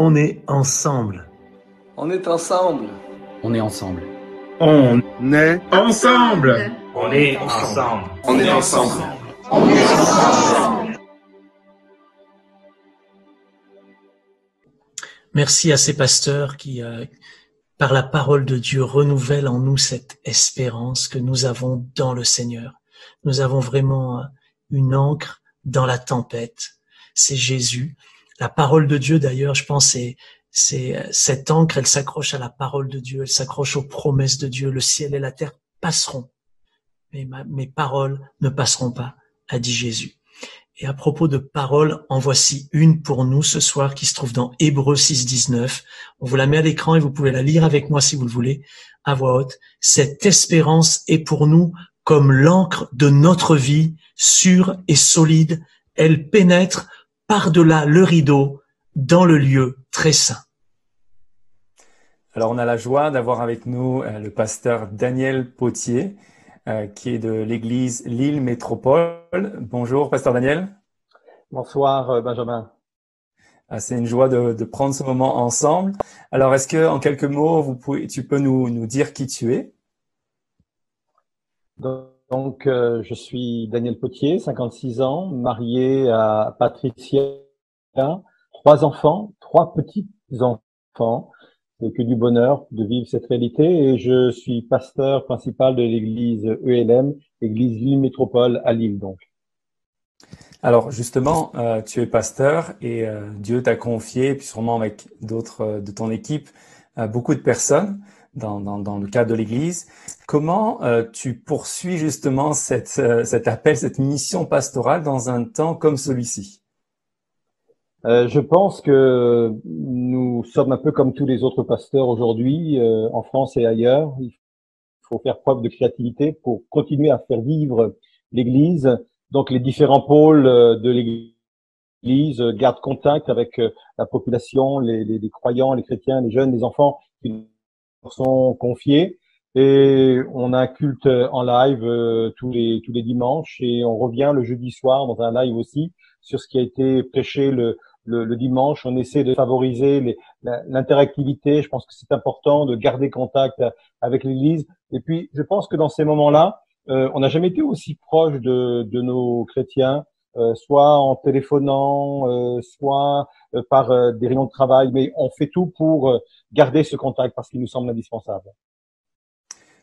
On est ensemble. On est ensemble. On est ensemble. On est ensemble. On est ensemble. On est ensemble. Merci à ces pasteurs qui, euh, par la parole de Dieu, renouvellent en nous cette espérance que nous avons dans le Seigneur. Nous avons vraiment euh, une ancre dans la tempête. C'est Jésus. La parole de Dieu, d'ailleurs, je pense, c'est cette encre, elle s'accroche à la parole de Dieu, elle s'accroche aux promesses de Dieu. Le ciel et la terre passeront, mais mes paroles ne passeront pas, a dit Jésus. Et à propos de paroles, en voici une pour nous ce soir qui se trouve dans Hébreux 6, 19. On vous la met à l'écran et vous pouvez la lire avec moi si vous le voulez, à voix haute. Cette espérance est pour nous comme l'encre de notre vie, sûre et solide. Elle pénètre par-delà le rideau dans le lieu très saint. Alors on a la joie d'avoir avec nous euh, le pasteur Daniel Potier. Euh, qui est de l'église Lille Métropole. Bonjour, pasteur Daniel. Bonsoir, euh, Benjamin. Ah, c'est une joie de, de, prendre ce moment ensemble. Alors, est-ce que, en quelques mots, vous pouvez, tu peux nous, nous dire qui tu es? Donc, euh, je suis Daniel Potier, 56 ans, marié à Patricia, trois enfants, trois petits enfants que du bonheur de vivre cette réalité. Et je suis pasteur principal de l'église ELM, église Lille Métropole à Lille donc. Alors justement, euh, tu es pasteur et euh, Dieu t'a confié, puis sûrement avec d'autres euh, de ton équipe, beaucoup de personnes dans, dans, dans, le cadre de l'Église. Comment tu poursuis justement cette, cet appel, cette mission pastorale dans un temps comme celui-ci? Euh, je pense que nous sommes un peu comme tous les autres pasteurs aujourd'hui, euh, en France et ailleurs. Il faut faire preuve de créativité pour continuer à faire vivre l'Église. Donc les différents pôles euh, de l'Église gardent contact avec la population, les, les, les, croyants, les chrétiens, les jeunes, les enfants sont confiés. Et on a un culte en live tous les tous les dimanches et on revient le jeudi soir dans un live aussi sur ce qui a été prêché le, le, dimanche. On essaie de favoriser l'interactivité. Je pense que c'est important de garder contact avec l'Église. Et puis, je pense que dans ces moments-là, euh, on n'a jamais été aussi proche de, de nos chrétiens, euh, soit en téléphonant, euh, soit par des réunions de travail, mais on fait tout pour garder ce contact parce qu'il nous semble indispensable.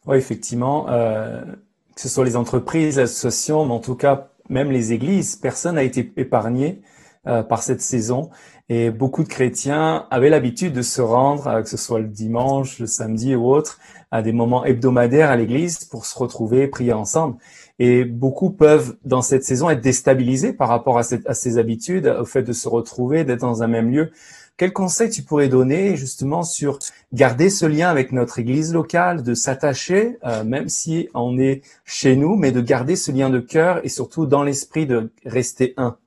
Oui, effectivement, que ce soit les entreprises, les associations, mais en tout cas même les églises, personne n'a été épargné euh, par cette saison. Et beaucoup de chrétiens avaient l'habitude de se rendre, euh, que ce soit le dimanche, le samedi ou autre, à des moments hebdomadaires à l'église pour se retrouver, prier ensemble. Et beaucoup peuvent, dans cette saison, être déstabilisés par rapport à, cette, à ces habitudes, au fait de se retrouver, d'être dans un même lieu. Quel conseil tu pourrais donner justement sur garder ce lien avec notre église locale, de s'attacher, euh, même si on est chez nous, mais de garder ce lien de cœur et surtout dans l'esprit de rester un?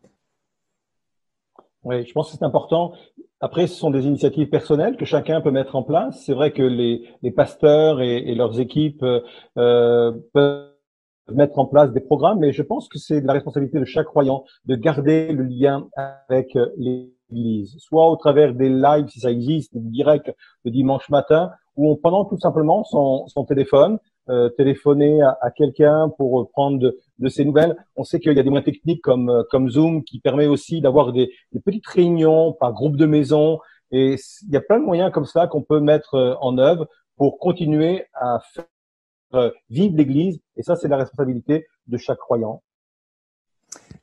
Oui, je pense que c'est important. Après, ce sont des initiatives personnelles que chacun peut mettre en place. C'est vrai que les, les pasteurs et, et, leurs équipes euh, peuvent mettre en place des programmes, mais je pense que c'est la responsabilité de chaque croyant de garder le lien avec l'Église, soit au travers des lives si ça existe, des directs le dimanche matin, ou en prenant tout simplement son, son téléphone, euh, téléphoner à, à quelqu'un pour prendre de, de, ces nouvelles. On sait qu'il y a des moyens techniques comme, euh, comme Zoom qui permet aussi d'avoir des, des, petites réunions par groupe de maison. Et il y a plein de moyens comme ça qu'on peut mettre euh, en œuvre pour continuer à faire vivre l'Église. Et ça, c'est la responsabilité de chaque croyant.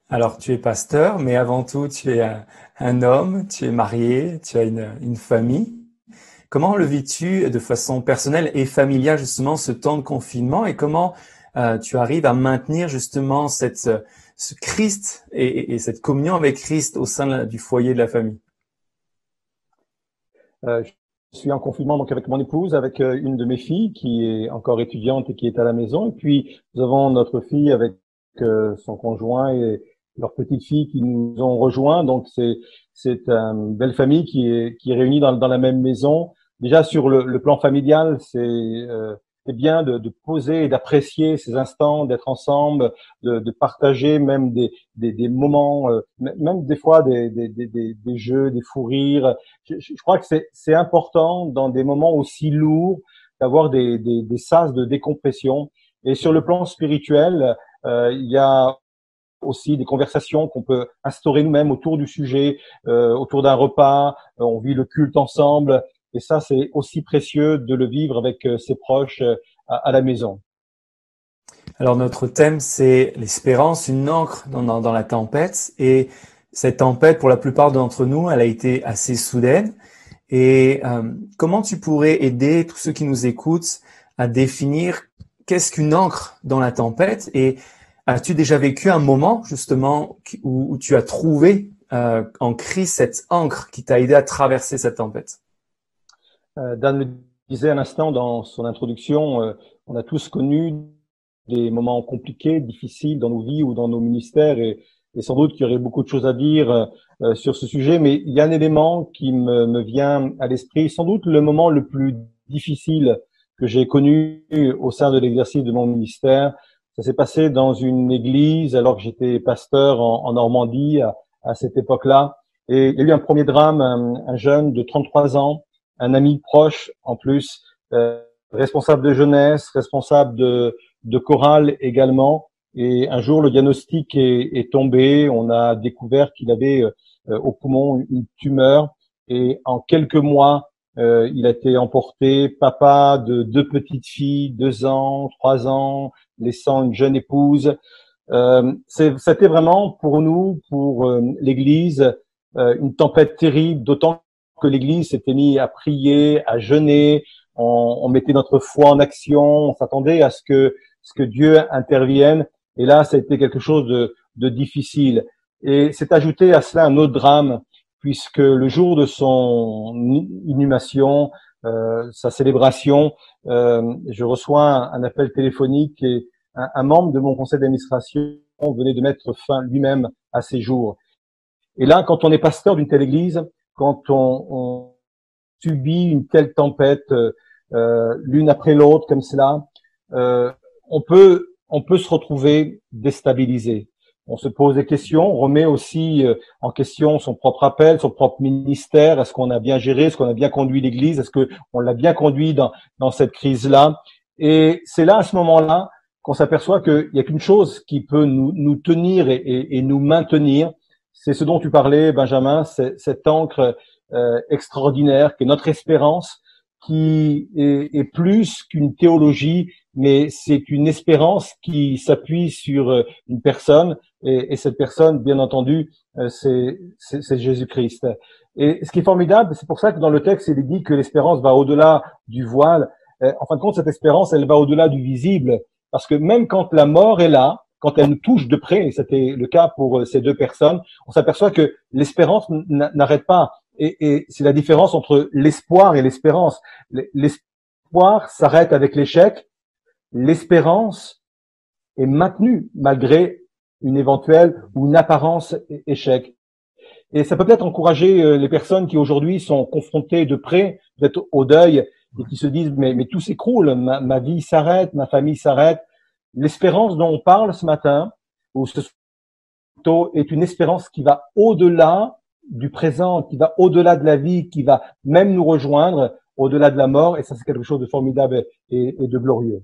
Alors, tu es pasteur, mais avant tout, tu es un, un homme, tu es marié, tu as une, une famille. Comment le vis-tu de façon personnelle et familiale justement ce temps de confinement et comment euh, tu arrives à maintenir justement cette, ce Christ et, cette communion avec Christ au sein du foyer de la famille? Euh, Je suis en confinement donc avec mon épouse, avec euh, une de mes filles qui est encore étudiante et qui est à la maison. Et puis nous avons notre fille avec son conjoint et leur petite fille qui nous ont rejoints. Donc c'est c'est une belle famille qui est qui est réunie dans, dans la même maison déjà sur le, le plan familial, c'est euh, c'est bien de, de, poser et d'apprécier ces instants, d'être ensemble, de, de, partager même des, des, des moments, euh, même des fois des, des, des, jeux, des fous rires. Je, je crois que c'est important dans des moments aussi lourds d'avoir des, des, des sas de décompression. Et sur le plan spirituel, euh, il y a aussi des conversations qu'on peut instaurer nous-mêmes autour du sujet, euh, autour d'un repas. on vit le culte ensemble. Et ça, c'est aussi précieux de le vivre avec euh, ses proches euh, à, la maison. Alors notre thème, c'est l'espérance, une encre dans, la tempête. Et cette tempête, pour la plupart d'entre nous, elle a été assez soudaine. Et euh, comment tu pourrais aider tous ceux qui nous écoutent à définir qu'est-ce qu'une encre dans la tempête? Et as-tu déjà vécu un moment justement où, tu as trouvé euh, en Christ cette encre qui t'a aidé à traverser cette tempête? Dan le disait un instant dans son introduction, euh, on a tous connu des moments compliqués, difficiles dans nos vies ou dans nos ministères et, et sans doute qu'il y aurait beaucoup de choses à dire euh, sur ce sujet, mais il y a un élément qui me, me vient à l'esprit, sans doute le moment le plus difficile que j'ai connu au sein de l'exercice de mon ministère. Ça s'est passé dans une église alors que j'étais pasteur en, en Normandie à, à cette époque-là. Et il y a eu un premier drame, un jeune de 33 ans un ami proche en plus, euh, responsable de jeunesse, responsable de, de chorale également. Et un jour, le diagnostic est, est tombé. On a découvert qu'il avait euh, au poumon une tumeur. Et en quelques mois, euh, il a été emporté, papa de deux petites filles, deux ans, trois ans, laissant une jeune épouse. Euh, C'était vraiment pour nous, pour euh, l'Église, une tempête terrible, d'autant que l'Église s'était mise à prier, à jeûner, on, on, mettait notre foi en action, on s'attendait à ce que, ce que Dieu intervienne. Et là, ça a été quelque chose de, de difficile. Et c'est ajouté à cela un autre drame, puisque le jour de son inhumation, euh, sa célébration, euh, je reçois un, appel téléphonique et un, un membre de mon conseil d'administration venait de mettre fin lui-même à ses jours. Et là, quand on est pasteur d'une telle église, quand on, on subit une telle tempête euh, euh, l'une après l'autre comme cela, euh, on peut on peut se retrouver déstabilisé. On se pose des questions, on remet aussi euh, en question son propre appel, son propre ministère. Est-ce qu'on a bien géré, est-ce qu'on a bien conduit l'Église, est-ce qu'on l'a bien conduit dans, dans cette crise-là? Et c'est là, à ce moment-là, qu'on s'aperçoit qu'il n'y a qu'une chose qui peut nous, nous tenir et, et, et nous maintenir, c'est ce dont tu parlais, Benjamin, cette encre euh, extraordinaire qui est notre espérance, qui est, plus qu'une théologie, mais c'est une espérance qui s'appuie sur euh, une personne, et, cette personne, bien entendu, euh, c'est Jésus-Christ. Et ce qui est formidable, c'est pour ça que dans le texte, il est dit que l'espérance va au-delà du voile. En fin de compte, cette espérance, elle va au-delà du visible, parce que même quand la mort est là, quand elle nous touche de près, et c'était le cas pour euh, ces deux personnes, on s'aperçoit que l'espérance n'arrête pas. Et, c'est la différence entre l'espoir et l'espérance. L'espoir s'arrête avec l'échec, l'espérance est maintenue malgré une éventuelle ou une apparence échec. Et ça peut peut-être encourager euh, les personnes qui aujourd'hui sont confrontées de près, peut-être au deuil, et qui se disent mais, tout s'écroule, ma vie s'arrête, ma famille s'arrête, L'espérance dont on parle ce matin, ou ce est une espérance qui va au-delà du présent, qui va au-delà de la vie, qui va même nous rejoindre au-delà de la mort, et ça c'est quelque chose de formidable et, de glorieux.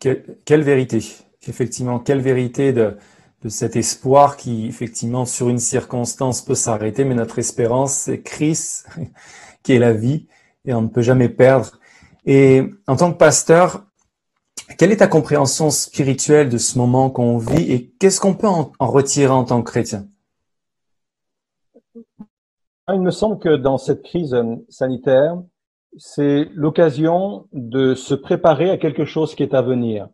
Quelle, vérité, effectivement, quelle vérité de, de cet espoir qui, effectivement, sur une circonstance peut s'arrêter, mais notre espérance, c'est Christ, qui est la vie, et on ne peut jamais perdre. Et en tant que pasteur, quelle est ta compréhension spirituelle de ce moment qu'on vit et qu'est-ce qu'on peut en, retirer en tant que chrétien? Il me semble que dans cette crise sanitaire, c'est l'occasion de se préparer à quelque chose qui est à venir.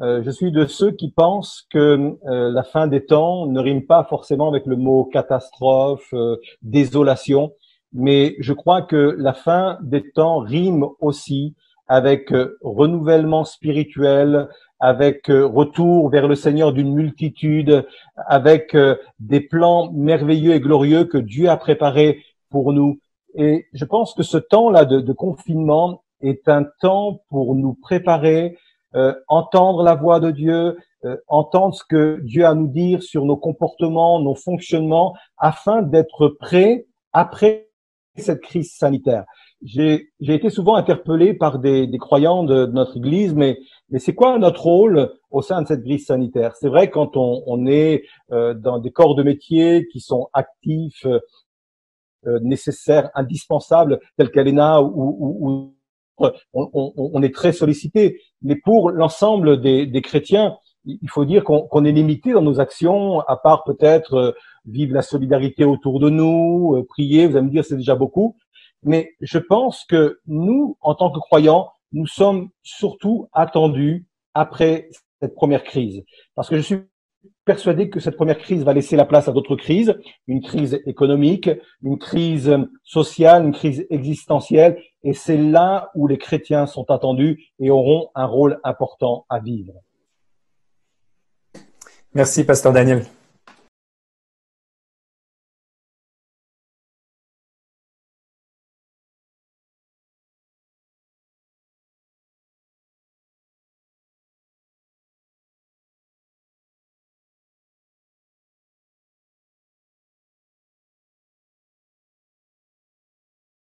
Euh, je suis de ceux qui pensent que euh, la fin des temps ne rime pas forcément avec le mot catastrophe, euh, désolation, mais je crois que la fin des temps rime aussi avec euh, renouvellement spirituel, avec euh, retour vers le Seigneur d'une multitude, avec euh, des plans merveilleux et glorieux que Dieu a préparés pour nous. Et je pense que ce temps-là de, confinement est un temps pour nous préparer, euh, entendre la voix de Dieu, euh, entendre ce que Dieu a à nous dire sur nos comportements, nos fonctionnements, afin d'être prêts après cette crise sanitaire. J'ai été souvent interpellé par des, des croyants de, notre Église, mais, mais c'est quoi notre rôle au sein de cette crise sanitaire? C'est vrai quand on, on est euh, dans des corps de métier qui sont actifs, euh, nécessaires, indispensables, tels qu'Alena ou, ou, ou on, on, est très sollicité. Mais pour l'ensemble des, des chrétiens, il faut dire qu'on est limité dans nos actions, à part peut-être euh, vivre la solidarité autour de nous, prier, vous allez me dire c'est déjà beaucoup. Mais je pense que nous, en tant que croyants, nous sommes surtout attendus après cette première crise. Parce que je suis persuadé que cette première crise va laisser la place à d'autres crises, une crise économique, une crise sociale, une crise existentielle, et c'est là où les chrétiens sont attendus et auront un rôle important à vivre. Merci, Pasteur Daniel.